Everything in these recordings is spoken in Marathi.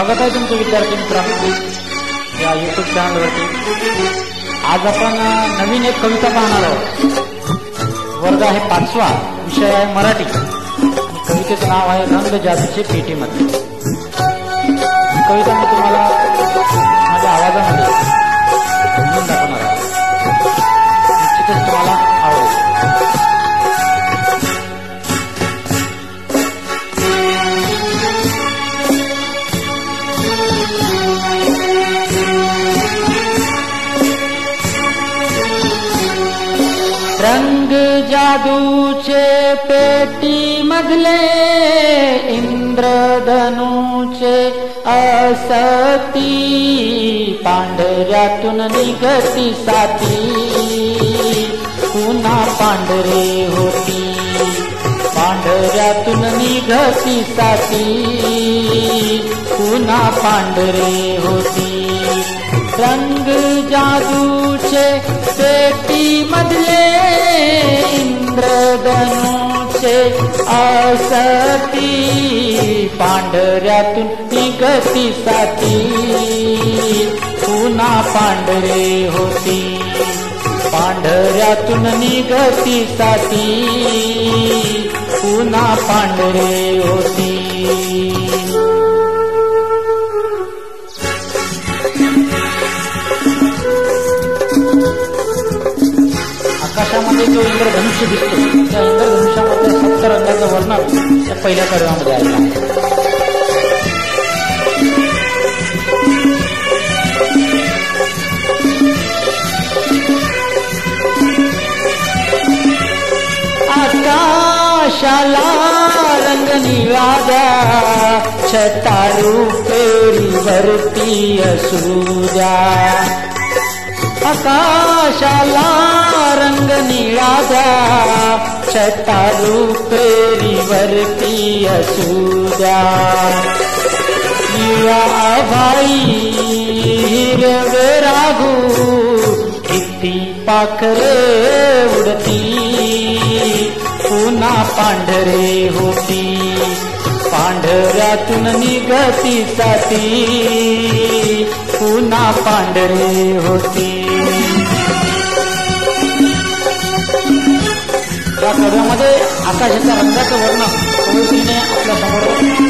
स्वागत आहे तुमचं विद्यार्थी मित्रांनो या युट्यूब चॅनलवरती आज आपण नवीन एक कविता पाहणार आहोत. वर्ग आहे पाचवा विषय आहे मराठी. कवितेचं नाव आहे रंग जादूचे पेटीमध्ये. कविता मी तुम्हाला रंग जादूचे पेटी मधले होती पांढऱ्यातून निघती साती पुन्हा पांढरे होती रंग जादूचे पेटी मधले इंद्रधनूचे असती पांढऱ्यातून निगती साती पुन्हा पांढरे होती पांढऱ्यातून निगती साती पुन्हा पांढरे होती. आकाशामध्ये जो इंद्रधनुष्य दिसतो त्या इंद्रधनुष्यामध्ये सप्त रंगाचं वर्णन त्या पहिल्या कडव्यामध्ये आलेलं आहे आकाशाला रंग निळागा छतारू पेरीवरती असू द्या आकाशाला रंग निळा द्या छतारू पेरीवरती असू द्या निळा आभाई हिरवे राहू किती पाखरे उडती. पुन्हा पांढरे होती पांढऱ्यातून निघती साती पुन्हा पांढरे होते. या कव्यामध्ये आकाशाच्या रंगाचं वर्णन कवयित्रीने आपल्यासमोर.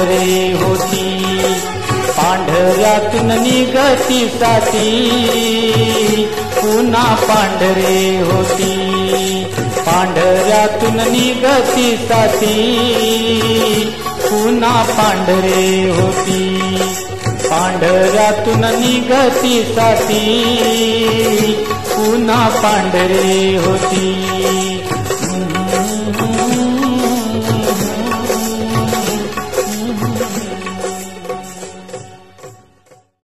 पांढरे होती. पांढऱ्यातून निघती साती पुन्हा पांढरे होती. पांढऱ्यातून निघती साती पुन्हा पांढरे होती. पांढऱ्यातून निघती साती पुन्हा पांढरे होती.